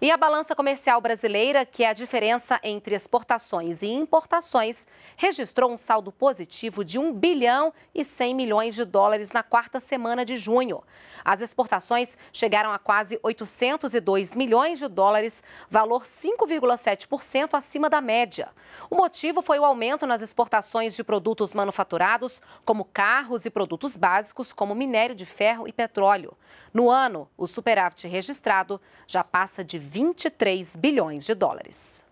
E a balança comercial brasileira, que é a diferença entre exportações e importações, registrou um saldo positivo de 1 bilhão e 100 milhões de dólares na quarta semana de junho. As exportações chegaram a quase 802 milhões de dólares, valor 5,7% acima da média. O motivo foi o aumento nas exportações de produtos manufaturados, como carros e produtos básicos, como minério de ferro e petróleo. No ano, o superávit registrado já passa de 23 bilhões de dólares.